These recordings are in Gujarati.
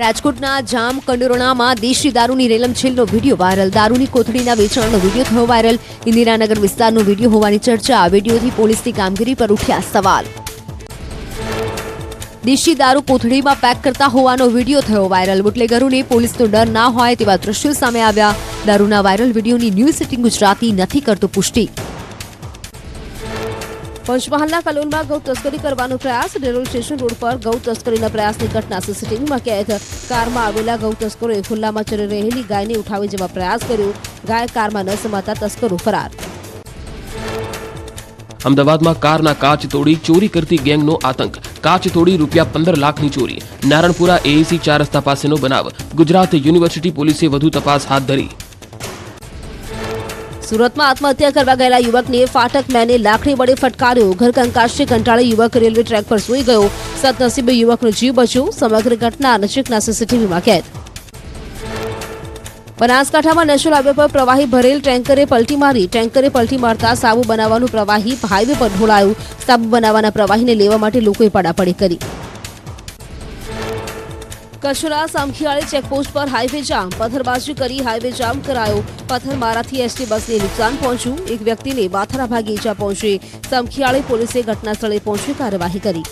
રાજકોટના જામ કંડોરણામાં દેશી દારૂની રેલમછેલનો વીડિયો વાયરલ. દારૂની કોથળીના વેચાણનો વીડિયો થયો વાયરલ. ઇન્દિરાનગર વિસ્તારનો વીડિયો હોવાની ચર્ચા. વિડીયોથી પોલીસની કામગીરી પર ઉઠ્યા સવાલ. દેશી દારૂ કોથળીમાં પેક કરતા હોવાનો વીડિયો થયો વાયરલ. બુટલેગરોને પોલીસનો ડર ના હોય તેવા દ્રશ્યો સામે આવ્યા. દારૂના વાયરલ વિડીયોની ન્યૂઝ સિટીંગ ગુજરાતી નથી કરતું પુષ્ટિ. પંચમહાલના કલોલમાં ગૌ તસ્કરી કરવાનો પ્રયાસ. રેલવે સ્ટેશન રોડ પર ગૌ તસ્કરીના પ્રયાસની ઘટના સીસીટીવીમાં કેદ. કારમાં આવેલા ગૌ તસ્કરોએ ખુલ્લામાં ચરી રહેલી ગાયને ઉઠાવી જવા પ્રયાસ કર્યો. ગાય કારમાં ન સમાતા તસ્કરો ફરાર. અમદાવાદમાં કારના કાચ તોડી ચોરી કરતી ગેંગનો આતંક. કાચ તોડી રૂપિયા પંદર લાખની ચોરી. નારણપુરા એએસી ચાર રસ્તા પાસેનો બનાવ. ગુજરાત યુનિવર્સિટી પોલીસે વધુ તપાસ હાથ ધરી. સુરતમાં આત્મહત્યા કરવા ગયેલા યુવકને ફાટક મેને લાકડી વડે ફટકાર્યો. ઘર કંકાશથી કંટાળે યુવક રેલવે ટ્રેક પર સૂઈ ગયો. સદનસીબે યુવકનો જીવ બચ્યો. સમગ્ર ઘટના નજીકના સીસીટીવીમાં કેદ. બનાસકાંઠામાં નેશનલ હાઈવે પર પ્રવાહી ભરેલ ટેન્કરે પલટી મારી. ટેન્કરે પલટી મારતા સાબુ બનાવવાનું પ્રવાહી હાઈવે પર ઢોળાયું. સાબુ બનાવવાના પ્રવાહીને લેવા માટે લોકોએ પડાપડી કરી. કચ્છના સામખિયાળી ચેકપોસ્ટ પર હાઈવે જામ. પથ્થરબાજી કરી હાઈવે જામ કરાયો. પથ્થરમારાથી એસટી બસને નુકસાન પહોંચ્યું. એક વ્યક્તિને બાથરા ભાગે ઈજા પહોંચી. સામખિયાળી પોલીસે ઘટનાસ્થળે પહોંચી કાર્યવાહી કરી.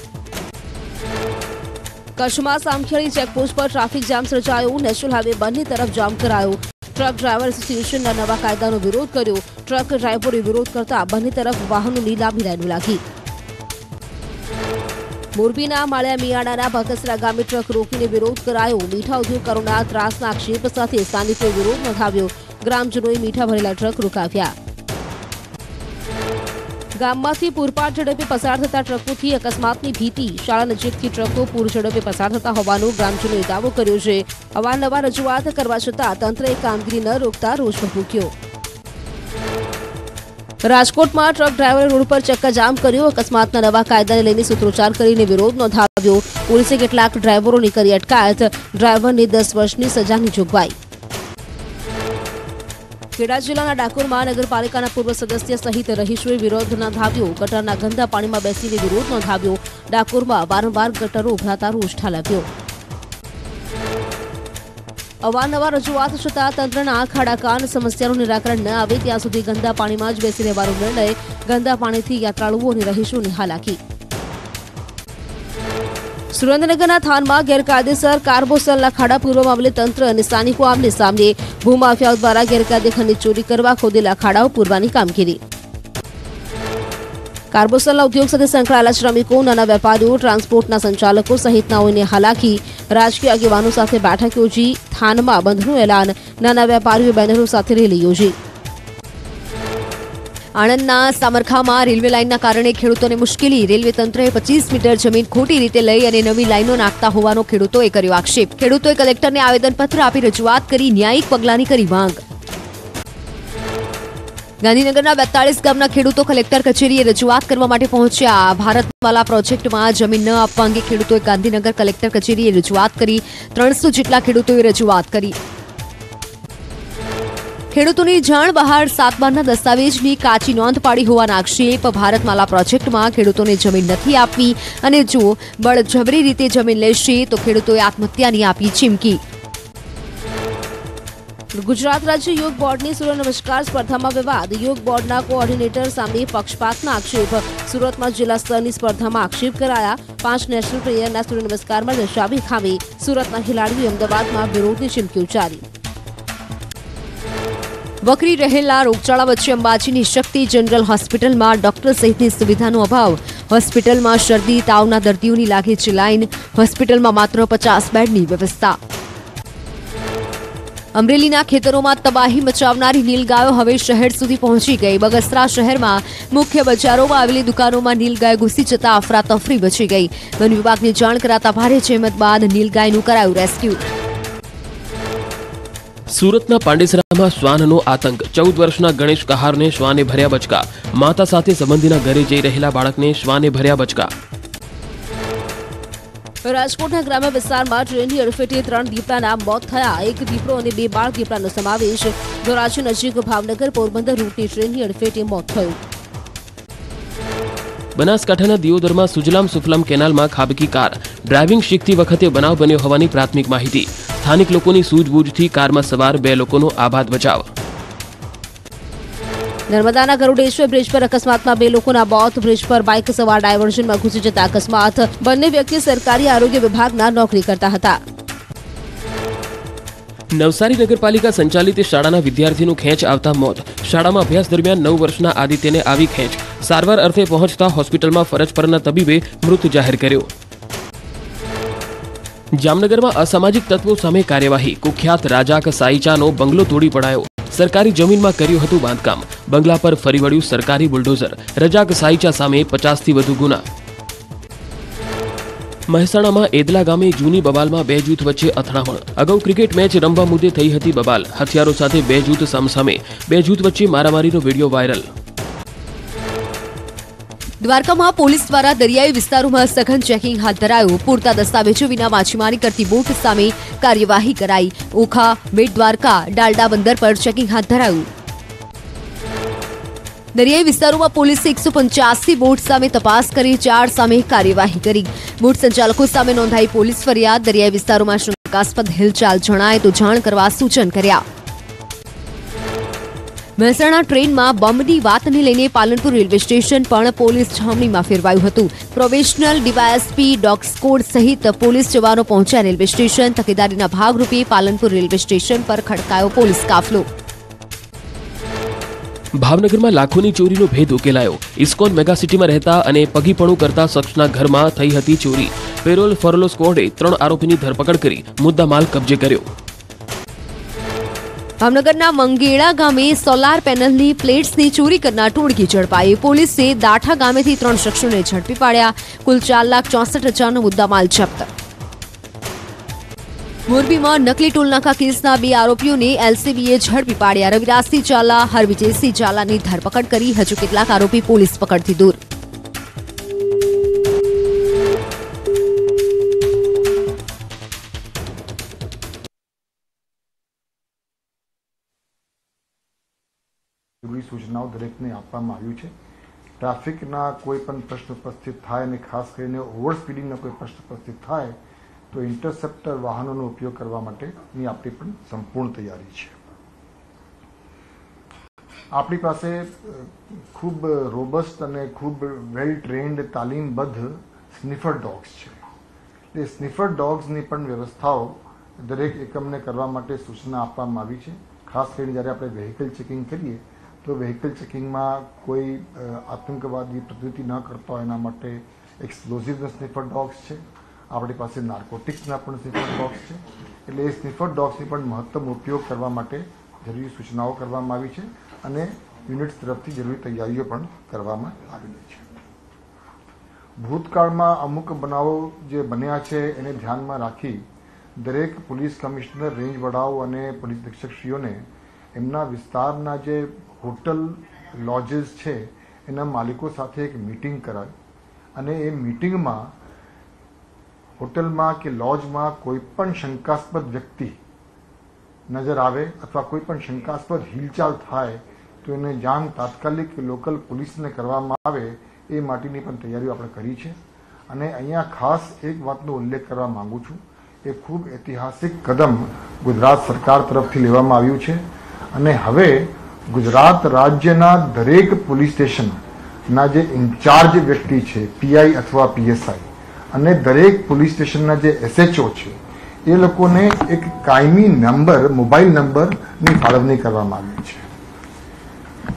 કચ્છમાં સામખિયાળી ચેકપોસ્ટ પર ટ્રાફિક જામ સર્જાયો. નેશનલ હાઈવે બંને તરફ જામ કરાયો. ટ્રક ડ્રાઈવર એસોસિએશનના નવા કાયદાનો વિરોધ કર્યો. ટ્રક ડ્રાઈવરે વિરોધ કરતા બંને તરફ વાહનોની લાંબી લાઈનો લાગી. મોરબીના માળિયા મિયાણાના ભગસરા ગામે ટ્રક રોકીને વિરોધ કરાયો. મીઠા ઉદ્યોગકારોના ત્રાસના આક્ષેપ સાથે સ્થાનિકોએ વિરોધ નોંધાવ્યો. ગ્રામજનોએ મીઠા ભરેલા ટ્રક રોકાવ્યા. ગામમાંથી પૂરપાટ ઝડપે પસાર થતા ટ્રકોથી અકસ્માતની ભીતિ. શાળા નજીકથી ટ્રકો પૂર ઝડપે પસાર થતા હોવાનો ગ્રામજનોએ દાવો કર્યો છે. અવારનવાર રજૂઆત કરવા છતાં તંત્રએ કામગીરી ન રોકતા રોષ ભભૂક્યો રાજકોટમાં ટ્રક ડ્રાઈવરે રોડ પર ચક્કાજામ કર્યો. અકસ્માતના નવા કાયદાને લઈને સૂત્રોચ્ચાર કરીને વિરોધ નોંધાવ્યો. પોલીસે કેટલાક ડ્રાઈવરોની કરી અટકાયત. ડ્રાઈવરને દસ વર્ષની સજાની જોગવાઈ. ખેડા જિલ્લાના ડાકોર મહાનગરપાલિકાના પૂર્વ સદસ્ય સહિત રહીશોએ વિરોધ નોંધાવ્યો. ગટરના ગંદા પાણીમાં બેસીને વિરોધ નોંધાવ્યો. ડાકોરમાં વારંવાર ગટરો ઉભરાતા રોષ ઠાલવ્યો. અવારનવાર રજૂઆત છતાં તંત્રના ખાડા કાન સમસ્યાનું નિરાકરણ ન આવે ત્યાં સુધી ગંદા પાણીમાં જ બેસી રહેવાનો નિર્ણય ગંદા પાણીથી યાત્રાળુઓ અને રહીશોની હાલાકી. સુરેન્દ્રનગરના થાનમાં ગેરકાયદેસર કાર્બોસલના ખાડા પૂરવામાં મામલે તંત્ર અને સ્થાનિકો આમને સામે ભૂમાફિયાઓ દ્વારા ગેરકાયદે ખનિજ ચોરી કરવા ખોદેલા ખાડાઓ પૂરવાની કામગીરી. કાર્બોસલના ઉદ્યોગ સાથે સંકળાયેલા શ્રમિકો, નાના વેપારીઓ, ટ્રાન્સપોર્ટના સંચાલકો સહિતનાઓને હાલાકી, રાજકીય આગેવાનો સાથે બેઠક યોજી, થાનમાં બંધનું એલાન, નાના વેપારીઓ બેનરો સાથે રેલી યોજી. આણંદના સામરખામાં રેલવે લાઇનના કારણે ખેડૂતોને મુશ્કેલી. રેલવે તંત્રએ પચીસ મીટર જમીન ખોટી રીતે લઈ અને નવી લાઇનો નાખતા હોવાનો ખેડૂતોએ કર્યો આક્ષેપ. ખેડૂતોએ કલેક્ટરને આવેદનપત્ર આપી રજૂઆત કરી ન્યાયિક પગલાંની કરી માંગ. ગાંધીનગરના બેતાળીસ ગામના ખેડૂતો કલેક્ટર કચેરીએ રજૂઆત કરવા માટે પહોંચ્યા. ભારતમાલા પ્રોજેક્ટમાં જમીન ન આપવા અંગે ખેડૂતોએ ગાંધીનગર કલેક્ટર કચેરીએ રજૂઆત કરી. ત્રણસો જેટલા ખેડૂતોએ રજૂઆત કરી. ખેડૂતોની જાણ બહાર સાતબારના દસ્તાવેજની કાચી નોંધ પાડી હોવાના આક્ષેપ. ભારતમાલા પ્રોજેક્ટમાં ખેડૂતોને જમીન નથી આપવી. અને જો બળજબરી રીતે જમીન લેશે, તો ખેડૂતોએ આત્મહત્યાની આપી ચીમકી. ગુજરાત રાજ્ય યોગ બોર્ડની સૂર્ય નમસ્કાર સ્પર્ધામાં વિવાદ. યોગ બોર્ડના કોઓર્ડિનેટર સામે પક્ષપાતના આક્ષેપ. સુરતમાં જિલ્લા સ્તરની સ્પર્ધામાં આક્ષેપ કરાયા. પાંચ નેશનલ પ્લેયરના સૂર્ય નમસ્કારમાં દર્શાવી ખામી સુરતના ખેલાડીઓએ અમદાવાદમાં વિરોધની ચીમકી ઉચ્ચારી. વકરી રહેલા રોગચાળા વચ્ચે અંબાજીની શક્તિ જનરલ હોસ્પિટલમાં ડોક્ટર સહિતની સુવિધાનો અભાવ. હોસ્પિટલમાં શરદી, તાવના દર્દીઓની લાગે છે લાઇન હોસ્પિટલમાં માત્ર પચાસ બેડની વ્યવસ્થા. અમરેલીના ખેતરોમાં તબાહી મચાવનારી નીલગાયો હવે શહેર સુધી પહોંચી ગઈ. બગસરા શહેરમાં મુખ્ય બજારોમાં આવેલી દુકાનોમાં નીલગાય ઘૂસી જતા અફરાતફરી બચી ગઈ. વન વિભાગને જાણ કરાતા ભારે જહેમત બાદ નીલગાયનું કરાયું રેસ્ક્યુ. સુરતના પાંડેસરામાં શ્વાનનો આતંક. ચૌદ વર્ષના ગણેશ કહારને શ્વાને ભર્યા બચકા. માતા સાથે સંબંધીના ઘરે જઈ રહેલા બાળકને શ્વાને ભર્યા બચકા. રાજકોટના ગ્રામ્ય વિસ્તારમાં ટ્રેનની અડફેટે ત્રણ દીપડાના મોત થયા. એક દીપડો અને બે બાળ દીપડાનો સમાવેશ. ધોરાજી નજીક ભાવનગર પોરબંદર રૂટની ટ્રેનની અડફેટે મોત થયું. બનાસકાંઠાના દિયોદરમાં સુજલામ સુફલામ કેનાલમાં ખાબકી કાર. ડ્રાઇવિંગ શીખતી વખતે બનાવ બન્યો હોવાની પ્રાથમિક માહિતી. સ્થાનિક લોકોની સૂઝબૂઝથી કારમાં સવાર બે લોકોનો આબાદ બચાવ. નર્મદાના ગરુડેશ્વર બ્રિજ પર અકસ્માતમાં બે લોકોના મોત, બ્રિજ પર બાઇક સવાર ડાયવર્ઝનમાં ઘૂસી જતા અકસ્માત. બંને વ્યક્તિ સરકારી આરોગ્ય વિભાગના નોકરી કરતા હતા. નવસારી નગરપાલિકા સંચાલિત શાળાના વિદ્યાર્થીનું ખેંચ આવતા મોત. શાળામાં અભ્યાસ દરમિયાન નવ વર્ષના આદિત્યને આવી ખેંચ. સારવાર અર્થે પહોંચતા હોસ્પિટલમાં ફરજ પરના તબીબે મૃત જાહેર કર્યો. જામનગરમાં અસામાજિક તત્વો સામે કાર્યવાહી. કુખ્યાત રાજાક સાઈચાનો બંગલો તોડી પડાયો. સરકારી જમીનમાં કર્યું હતું બાંધકામ. બંગલા પર ફરી વળ્યું સરકારી બુલડોઝર. રજાક સાઈચા સામે પચાસથી વધુ ગુના. મહેસાણામાં એદલા ગામે જૂની બબાલમાં બે જૂથ વચ્ચે અથડામણ. અગાઉ ક્રિકેટ મેચ રમવા મુદ્દે થઈ હતી બબાલ. હથિયારો સાથે બે જૂથ સામસામે. બે જૂથ વચ્ચે મારામારીનો વીડિયો વાયરલ. દ્વારકામાં પોલીસ દ્વારા દરિયાઈ વિસ્તારોમાં સઘન ચેકિંગ હાથ ધરાયું. પૂરતા દસ્તાવેજો વિના માછીમારી કરતી બોટ સામે કાર્યવાહી કરાઈ. ઓખા બેટ દ્વારકા, ડાલડા બંદર પર ચેકિંગ હાથ ધરાયું. દરિયાઈ વિસ્તારોમાં પોલીસે એકસો પંચ્યાસી બોટ સામે તપાસ કરી, ચાર સામે કાર્યવાહી કરી. બોટ સંચાલકો સામે નોંધાઈ પોલીસ ફરિયાદ. દરિયાઈ વિસ્તારોમાં શંકાસ્પદ હિલચાલ જણાય તો જાણ કરવા સૂચન કર્યા. મહેસાણા ટ્રેનમાં બોમ્બની વાતને લઈને પાલનપુર રેલવે સ્ટેશન પણ પોલીસ છાવણીમાં ફેરવાયું હતું. પ્રોબેશનલ ડીવાયએસપી ડોગ સ્કોડ સહિત પોલીસ જવાનો પહોંચ્યા રેલવે સ્ટેશન. તકેદારીના ભાગરૂપે પાલનપુર રેલવે સ્ટેશન પર ખડકાયો પોલીસ કાફલો. ભાવનગરમાં લાખોની ચોરીનો ભેદ ઉકેલાયો. ઇસ્કોન મેગાસિટીમાં રહેતા અને પગીપણું કરતા શખ્સના ઘરમાં થઈ હતી ચોરી. પેરોલ ફરલો સ્કોડે ત્રણ આરોપીની ધરપકડ કરી, મુદ્દામાલ કબજે કર્યો. ભાવનગરના મંગેળા ગામે સોલાર પેનલની પ્લેટ્સની ચોરી કરનાર ટોળકી ઝડપાઈ. પોલીસે દાઠા ગામેથી ત્રણ શખ્સોને ઝડપી પાડ્યા. કુલ ચાર લાખ ચોસઠ હજારનો મુદ્દામાલ જપ્ત. મોરબીમાં નકલી ટોલનાકા કેસના બે આરોપીઓને એલસીબીએ ઝડપી પાડ્યા. રવિરાજસિંહ ઝાલા, હરવિજયસિંહ ઝાલાની ધરપકડ કરી. હજુ કેટલાક આરોપી પોલીસ પકડથી દૂર. જરૂરી સૂચનાઓ દરેકને આપવામાં આવ્યું છે. ટ્રાફિકના કોઈ પણ પ્રશ્ન ઉપસ્થિત થાય અને ખાસ કરીને ઓવર સ્પીડિંગનો કોઈ પ્રશ્ન ઉપસ્થિત થાય, તો ઇન્ટરસેપ્ટર વાહનોનો ઉપયોગ કરવા માટેની આપણી પણ સંપૂર્ણ તૈયારી છે. આપણી પાસે ખૂબ રોબસ્ટ અને ખૂબ વેલ ટ્રેન્ડ તાલીમબદ્ધ સ્નિફર ડોગ્સ છે. એ સ્નિફર ડોગ્સની પણ વ્યવસ્થાઓ દરેક એકમને કરવા માટે સૂચના આપવામાં આવી છે. ખાસ કરીને જ્યારે આપણે વ્હીકલ ચેકિંગ કરીએ તો વેહિકલ ચેકિંગમાં કોઈ આતંકવાદી પ્રવૃત્તિ ન કરતા હોય એના માટે એક્સપ્લોઝિવના સ્નિફર ડોગ્સ છે. આપણી પાસે નાર્કોટિક્સના પણ સ્નિફર ડોગ્સ છે. એટલે એ સ્નિફર ડોગ્સની પણ મહત્તમ ઉપયોગ કરવા માટે જરૂરી સૂચનાઓ કરવામાં આવી છે અને યુનિટ્સ તરફથી જરૂરી તૈયારીઓ પણ કરવામાં આવેલી છે. ભૂતકાળમાં અમુક બનાવો જે બન્યા છે એને ધ્યાનમાં રાખી દરેક પોલીસ કમિશનર, રેન્જ વડાઓ અને પોલીસ નિરીક્ષકશ્રીઓને એમના વિસ્તારના જે હોટલ લોજીસ છે, એના માલિકો સાથે એક મીટિંગ કરાવી અને એ મીટિંગમાં હોટલમાં કે લોજમાં કોઈ પણ શંકાસ્પદ વ્યક્તિ નજર આવે અથવા કોઈ પણ શંકાસ્પદ હિલચાલ થાય, તો એને જાણ તાત્કાલિક લોકલ પોલીસને કરવામાં આવે, એ માટેની પણ તૈયારીઓ આપણે કરી છે. અને અહીંયા ખાસ એક વાતનો ઉલ્લેખ કરવા માંગુ છું. એ ખૂબ ઐતિહાસિક કદમ ગુજરાત સરકાર તરફથી લેવામાં આવ્યું છે. અને હવે ગુજરાત રાજ્યના દરેક પોલીસ સ્ટેશનના જે ઇન્ચાર્જ વ્યક્તિ છે પીઆઈ અથવા પીએસઆઈ અને દરેક પોલીસ સ્ટેશનના જે એસએચઓ છે, એ લોકોને એક કાયમી નંબર, મોબાઈલ નંબરની ફાળવણી કરવામાં આવી છે.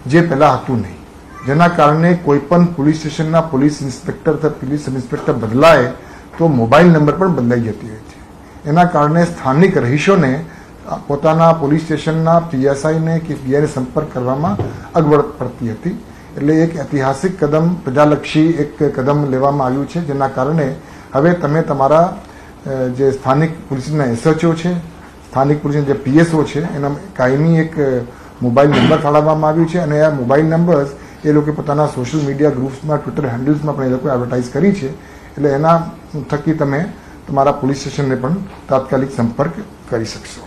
જે પહેલાં હતું નહીં. જેના કારણે કોઈ પણ પોલીસ સ્ટેશનના પોલીસ ઇન્સ્પેક્ટર અથવા પોલીસ ઇન્સ્પેક્ટર બદલાય, તો મોબાઈલ નંબર પણ બદલાઈ જતી હોય છે. એના કારણે સ્થાનિક રહીશોને પોતાના પોલીસ સ્ટેશનના પીએસઆઈને કે પીઆઈને સંપર્ક કરવામાં અગવડ પડતી હતી. એટલે એક ઐતિહાસિક કદમ, પ્રજાલક્ષી એક કદમ લેવામાં આવ્યું છે, જેના કારણે હવે તમે તમારા જે સ્થાનિક પોલીસના એસએચઓ છે, સ્થાનિક પોલીસના જે પીએસઓ છે, એના કાયમી એક મોબાઈલ નંબર ફાળવવામાં આવ્યું છે. અને આ મોબાઈલ નંબર્સ એ લોકો પોતાના સોશિયલ મીડિયા ગ્રુપ્સમાં, ટ્વિટર હેન્ડલ્સમાં પણ એ લોકોએ એડવર્ટાઇઝ કરી છે. એટલે એના થકી તમે તમારા પોલીસ સ્ટેશનને પણ તાત્કાલિક સંપર્ક કરી શકશો.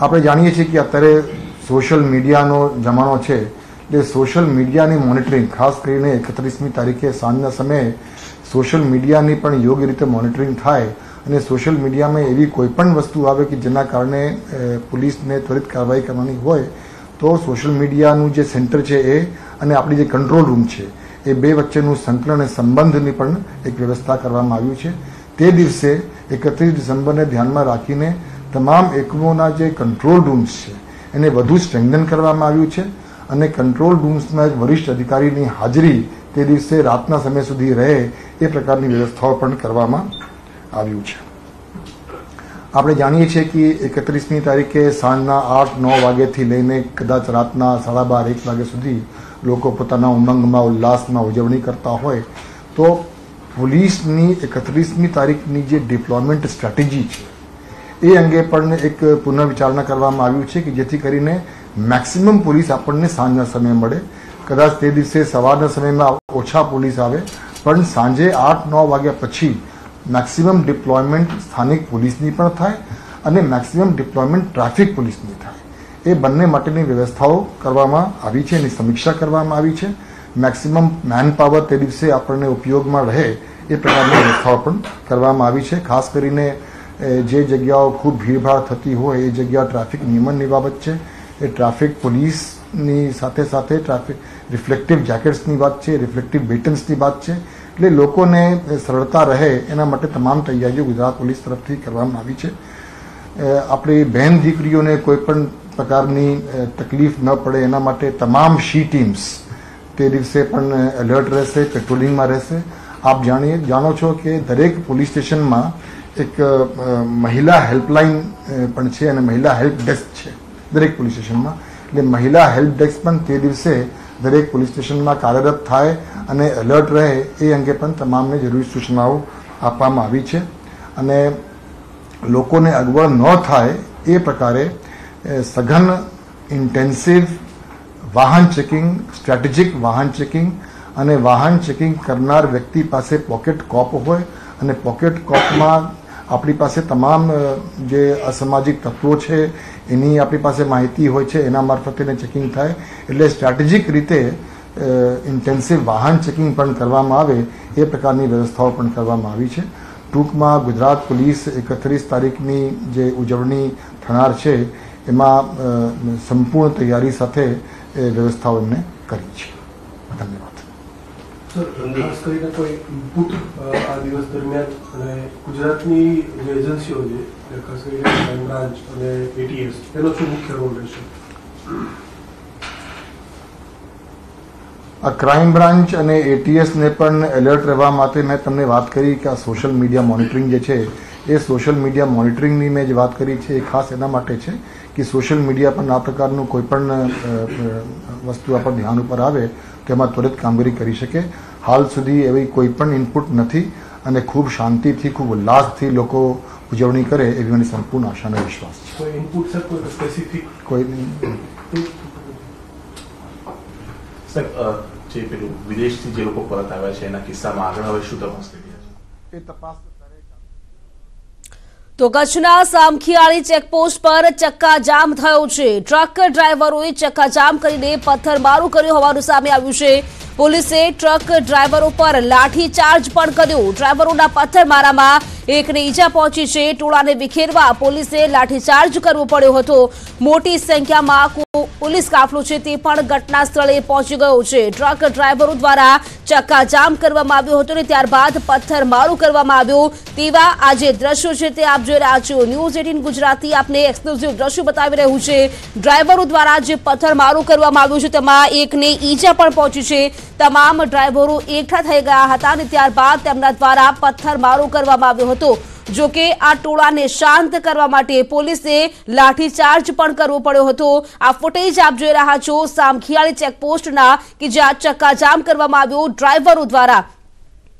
આપણે જાણીએ છીએ કે અત્યારે સોશિયલ મીડિયાનો જમાનો છે. એટલે સોશિયલ મીડિયાની મોનિટરિંગ, ખાસ કરીને એકત્રીસમી તારીખે સાંજના સમયે સોશિયલ મીડિયાની પણ યોગ્ય રીતે મોનિટરિંગ થાય અને સોશિયલ મીડિયામાં એવી કોઈ પણ વસ્તુ આવે કે જેના કારણે પોલીસને ત્વરિત કાર્યવાહી કરવાની હોય, તો સોશિયલ મીડિયાનું જે સેન્ટર છે એ અને આપણી જે કંટ્રોલ રૂમ છે, એ બે વચ્ચેનું સંકલન અને સંબંધની પણ એક વ્યવસ્થા કરવામાં આવ્યું છે. તે દિવસે એકત્રીસ ડિસેમ્બરને ધ્યાનમાં રાખીને તમામ એકમોના જે કંટ્રોલ રૂમ્સ છે, એને વધુ સ્ટ્રેન્થન કરવામાં આવ્યું છે અને કંટ્રોલ રૂમ્સના વરિષ્ઠ અધિકારીની હાજરી તે દિવસે રાતના સમય સુધી રહે એ પ્રકારની વ્યવસ્થાઓ પણ કરવામાં આવ્યું છે. આપણે જાણીએ છીએ કે એકત્રીસમી તારીખે સાંજના આઠ, નવ વાગ્યાથી લઈને કદાચ રાતના સાડા બાર, એક વાગ્યા સુધી લોકો પોતાના ઉમંગમાં, ઉલ્લાસમાં ઉજવણી કરતા હોય, તો પોલીસની એકત્રીસમી તારીખની જે ડિપ્લોયમેન્ટ સ્ટ્રેટેજી છે એ અંગે પણ એક પુનઃવિચારણા કરવામાં આવ્યું છે કે જેથી કરીને મેક્સિમમ પોલીસ આપણને સાંજના સમયે મળે. કદાચ તે દિવસે સવારના સમયમાં ઓછા પોલીસ આવે. પણ સાંજે આઠ, નવ વાગ્યા પછી મેક્સિમમ ડિપ્લોયમેન્ટ સ્થાનિક પોલીસની પણ થાય અને મેક્સિમમ ડિપ્લોયમેન્ટ ટ્રાફિક પોલીસની થાય. એ બંને માટેની વ્યવસ્થાઓ કરવામાં આવી છે એની સમીક્ષા કરવામાં આવી છે. મેક્સિમમ મેન પાવર તે દિવસે આપણને ઉપયોગમાં રહે એ પ્રકારની વ્યવસ્થાઓ પણ કરવામાં આવી છે. ખાસ કરીને જે જગ્યાઓ ખૂબ ભીડભાડ થતી હોય એ જગ્યા ટ્રાફિક નિયમનની બાબત છે. એ ટ્રાફિક પોલીસની સાથે સાથે ટ્રાફિક રિફ્લેક્ટિવ જેકેટ્સની વાત છે, રિફ્લેક્ટિવ બેટન્સની વાત છે. એટલે લોકોને સરળતા રહે એના માટે તમામ તૈયારીઓ ગુજરાત પોલીસ તરફથી કરવામાં આવી છે. આપણી બહેન દીકરીઓને કોઈ પણ પ્રકારની તકલીફ ન પડે એના માટે તમામ શી ટીમ્સ તે દિવસે પણ એલર્ટ રહેશે, પેટ્રોલિંગમાં રહેશે. આપ જાણીએ, જાણો છો કે દરેક પોલીસ સ્ટેશનમાં એક મહિલા હેલ્પલાઇન પણ છે અને મહિલા હેલ્પ ડેસ્ક છે દરેક પોલીસ સ્ટેશનમાં. એટલે મહિલા હેલ્પ ડેસ્ક પણ તે દિવસે દરેક પોલીસ સ્ટેશનમાં કાર્યરત થાય અને એલર્ટ રહે એ અંગે પણ તમામને જરૂરી સૂચનાઓ આપવામાં આવી છે. અને લોકોને અગવડ ન થાય એ પ્રકારે સઘન ઇન્ટેન્સિવ વાહન ચેકિંગ, સ્ટ્રેટેજિક વાહન ચેકિંગ અને વાહન ચેકિંગ કરનાર વ્યક્તિ પાસે પોકેટ કોપ હોય અને પોકેટ કોપમાં આપણી પાસે તમામ જે અસામાજિક તત્વો છે, એની આપણી પાસે માહિતી હોય છે, એના મારફતે ચેકિંગ થાય. એટલે સ્ટ્રેટેજિક રીતે ઇન્ટેન્સિવ વાહન ચેકિંગ પણ કરવામાં આવે, એ પ્રકારની વ્યવસ્થાઓ પણ કરવામાં આવી છે. ટૂંકમાં ગુજરાત પોલીસ એકત્રીસ તારીખની જે ઉજવણી થનાર છે, એમાં સંપૂર્ણ તૈયારી સાથે, એ વ્યવસ્થાઓ એમને કરી છે. ધન્યવાદ. ખાસ કરીને કોઈ ઇનપુટ આ દિવસ દરમિયાન અને ગુજરાતની જે એજન્સીઓ છે ખાસ કરીને ક્રાઇમ બ્રાન્ચ અને એટીએસ એનો શું મુખ્ય રોલ રહેશે? આ ક્રાઇમ બ્રાન્ચ અને એટીએસને પણ એલર્ટ રહેવા માટે મેં તમને વાત કરી કે આ સોશિયલ મીડિયા મોનિટરિંગ જે છે એ સોશિયલ મીડિયા મોનિટરિંગની મેં જે વાત કરી છે એ ખાસ એના માટે છે. કે સોશિયલ મીડિયા પર આ પ્રકારનું કોઈ પણ અ, અ, વસ્તુ આપણા ધ્યાન ઉપર આવે તો એમાં ત્વરિત કામગીરી કરી શકે. હાલ સુધી એવી કોઈ પણ ઇનપુટ નથી અને ખૂબ શાંતિથી ખૂબ ઉલ્લાસથી લોકો ઉજવણી કરે એવી મને સંપૂર્ણ આશા અને વિશ્વાસ છે. ઇનપુટ સર સ્પેસિફિક કોઈ સાહેબ જે પેલું વિદેશથી જે લોકો પરત આવ્યા છે એના કિસ્સામાં આગળ હવે શું તપાસ કરી એ તપાસ તો કચ્છના સામખિયાળી ચેકપોસ્ટ પર ચક્કાજામ થયો છે. ટ્રક ડ્રાઈવરોએ ચક્કાજામ કરીને પથ્થરમારો કર્યો હોવાનું સામે આવ્યું છે. પોલીસે ટ્રક ડ્રાઈવરો પર લાઠીચાર્જ પણ કર્યો. ડ્રાઈવરોના પથ્થરમારામાં એકને ઈજા પહોંચી છે. ટોળાને વિખેરવા પોલીસે લાઠીચાર્જ કરવો પડ્યો હતો. મોટી સંખ્યામાં પોલીસ કાફલો છે તે પણ ઘટના સ્થળે પહોંચી ગયો છે. ટ્રક ડ્રાઈવરો દ્વારા ચક્કાજામ કરવામાં આવ્યો હતો અને ત્યારબાદ પથ્થરમારો કરવામાં આવ્યો. તેવા આ જે દ્રશ્યો છે તે આપ જોઈ રહ્યા છો. ન્યૂઝ એટીન ગુજરાતી આપને એક્સક્લુઝિવ દ્રશ્યો બતાવી રહ્યું છે. ડ્રાઈવરો દ્વારા જે પથ્થરમારો કરવામાં આવ્યો છે, તેમાં એકને ઈજા પણ પહોંચી છે. તમામ ડ્રાઈવરો એકઠા થઈ ગયા હતા અને ત્યારબાદ તેમના દ્વારા પથ્થરમારો કરવામાં આવ્યો હતો. જો કે આ ટોળાને શાંત કરવા માટે પોલીસે લાઠીચાર્જ પણ કરવો પડ્યો હતો. આ ફૂટેજ આપ જોઈ રહ્યા છો. સામખિયાળી ચેકપોસ્ટના કે જ્યાં ચક્કાજામ કરવામાં આવ્યો ડ્રાઈવરો દ્વારા.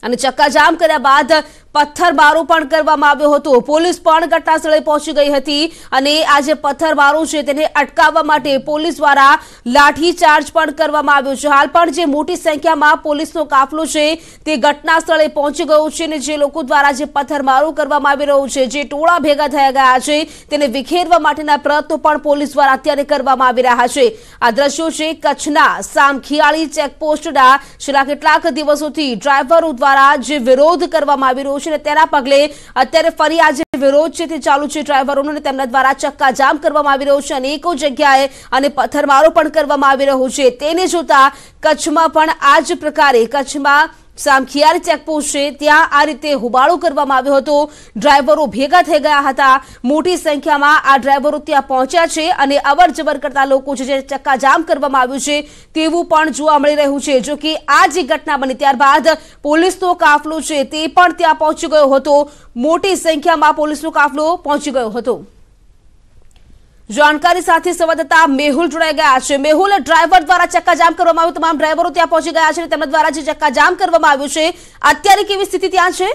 અને ચક્કાજામ કર્યા બાદ પથ્થરમારો પણ કરવામાં આવ્યો હતો. પોલીસ પણ ઘટના સ્થળે પહોંચી ગઈ હતી અને આ જે પથ્થરમારો છે તેને અટકાવવા માટે પોલીસ દ્વારા લાઠીચાર્જ પણ કરવામાં આવ્યો છે. હાલ પણ જે મોટી સંખ્યામાં પોલીસનો કાફલો છે તે ઘટના સ્થળે પહોંચી ગયો છે અને જે લોકો દ્વારા જે પથ્થરમારો કરવામાં આવી રહ્યો છે, જે ટોળા ભેગા થયા ગયા છે તેને વિખેરવા માટેના પ્રયત્નો પણ પોલીસ દ્વારા અત્યારે કરવામાં આવી રહ્યા છે. આ દ્રશ્યો છે કચ્છના સામખિયાળી ચેકપોસ્ટના છેલ્લા કેટલાક દિવસોથી ડ્રાઈવરો દ્વારા જે વિરોધ કરવામાં આવી રહ્યો છે અને તેના પગલે અત્યારે ફરી આજે વિરોધ છે તે ચાલુ છે ડ્રાઈવરોનો અને તેમના દ્વારા ચક્કાજામ કરવામાં આવી રહ્યો છે. અનેકો જગ્યાએ અને પથ્થરમારો પણ કરવામાં આવી રહ્યો છે. તેને જોતા કચ્છમાં પણ આ જ પ્રકારે કચ્છમાં સામખિયારી ચેકપોસ્ટ છે. ત્યાં આ રીતે હુબાળો કરવામાં આવ્યો હતો. ડ્રાઈવરો ભેગા થઈ ગયા હતા. મોટી સંખ્યામાં આ ડ્રાઈવરો ત્યાં પહોંચ્યા છે અને અવર જવર કરતા લોકો જે ચક્કાજામ કરવામાં આવ્યું છે તેવું પણ જોવા મળી રહ્યું છે. જો કે આ જે ઘટના બની ત્યારબાદ પોલીસનો કાફલો છે તે પણ ત્યાં પહોંચી ગયો હતો. મોટી સંખ્યામાં પોલીસનો કાફલો પહોંચી ગયો હતો. જાણકારી સાથે સંવાદદાતા મેહુલ જોડાઈ ગયા છે. મેહુલ ડ્રાઈવર દ્વારા ચક્કાજામ કરવામાં આવ્યું. તમામ ડ્રાઈવરો ત્યાં પહોંચી ગયા છે તેમના દ્વારા જે ચક્કાજામ કરવામાં આવ્યું છે અત્યારે કેવી સ્થિતિ ત્યાં છે?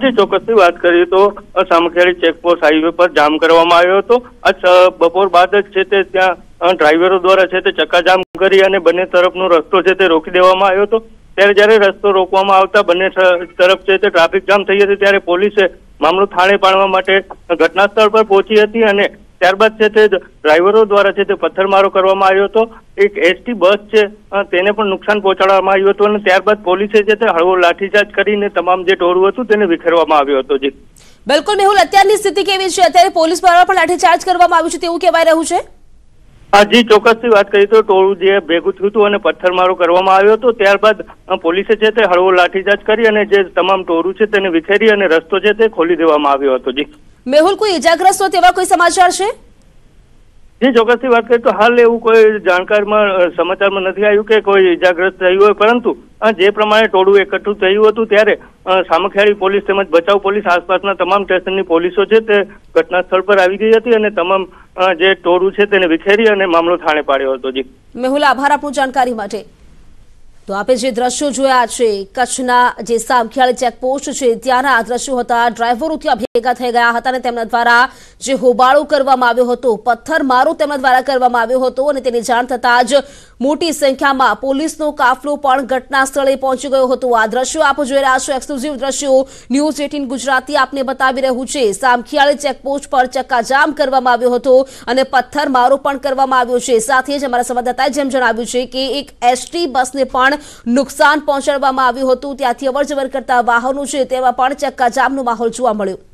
જી ચોક્કસથી વાત કરીએ તો અ, સામખિયાળી ચેકપોસ્ટ હાઈવે પર જામ કરવામાં આવ્યો હતો. આ બપોર બાદ જ છે તે ત્યાં ડ્રાઈવરો દ્વારા છે તે ચક્કાજામ કરી અને બંને તરફનો રસ્તો છે તે રોકી દેવામાં આવ્યો હતો. ત્યારે જ્યારે રસ્તો રોકવામાં આવતા બંને તરફ છે તે ટ્રાફિક જામ થઈ હતી ત્યારે પોલીસે મામલો થાળે પાડવા માટે ઘટના સ્થળ પર પહોંચી હતી અને ત્યારબાદ છે તે ડ્રાઈવરો દ્વારા છે તે પથ્થરમારો કરવામાં આવ્યો હતો. એક એસટી બસ છે તેને પણ નુકસાન પહોંચાડવામાં આવ્યું હતું અને ત્યારબાદ પોલીસે છે તે હળવો લાઠીચાર્જ કરીને તમામ જે ટોળું હતું તેને વિખેરવામાં આવ્યો હતો. જી. બિલકુલ મેહુલ, અત્યારની સ્થિતિ કેવી છે? અત્યારે પોલીસ દ્વારા પણ લાઠીચાર્જ કરવામાં આવ્યું છે, તેવું કહેવાય રહ્યું છે? જી ચોક્કસથી વાત કરી તો ટોળું જે ભેગું થયું હતું અને પથ્થરમારો કરવામાં આવ્યો હતો, ત્યારબાદ પોલીસે છે તે હળવો લાઠીચાર્જ કરી અને જે તમામ ટોળું છે તેને વિખેરી અને રસ્તો છે તે ખોલી દેવામાં આવ્યો હતો. જી. મેહુલ, કોઈ ઇજાગ્રસ્ત હોય તેવા કોઈ સમાચાર છે? જી ચોક્કસથી વાત કરીએ તો હાલ એવું કોઈ જાણકારમાં સમાચારમાં નથી આવ્યું કે કોઈ ઈજાગ્રસ્ત થયું હોય. પરંતુ જે પ્રમાણે ટોળું એકઠું થયું હતું ત્યારે સામખિયાળી પોલીસ તેમજ બચાવ પોલીસ આસપાસના તમામ સ્ટેશનની પોલીસો છે તે ઘટના સ્થળ પર આવી ગઈ હતી અને તમામ જે ટોળું છે તેને વિખેરી અને મામલો થાણે પાડ્યો હતો. જી. મેહુલ, આભાર આપનું જાણકારી માટે. તો આપે જે દ્રશ્યો જોયા છે, કચ્છના જે સામખિયાળી ચેકપોસ્ટ છે, ત્યાંના આ દ્રશ્યો હતા. ડ્રાઈવરો ત્યાં ભેગા થઈ ગયા હતા અને તેમના દ્વારા જે હોબાળો કરવામાં આવ્યો હતો પથ્થરમારો તેમના દ્વારા કરવામાં આવ્યો હતો અને તેની જાણ થતાં જ મોટી સંખ્યામાં પોલીસનો કાફલો પણ ઘટના સ્થળે પહોંચી ગયો હતો. આ દ્રશ્યો આપ જોઈ રહ્યા છો. એક્સક્લુઝિવ દ્રશ્યો ન્યૂઝ એટીન ગુજરાતી આપને બતાવી રહ્યું છે. સામખિયાળી ચેકપોસ્ટ પર ચક્કાજામ કરવામાં આવ્યો હતો અને પથ્થરમારો પણ કરવામાં આવ્યો છે. સાથે જ અમારા સંવાદદાતાએ જેમ જણાવ્યું છે કે એક એસટી બસને પણ નુકસાન પહોંચાડવામાં આવ્યું હતું. ત્યાંથી અવરજવર કરતા વાહનો છે, તેમાં પણ ચક્કાજામનો માહોલ જોવા મળ્યો.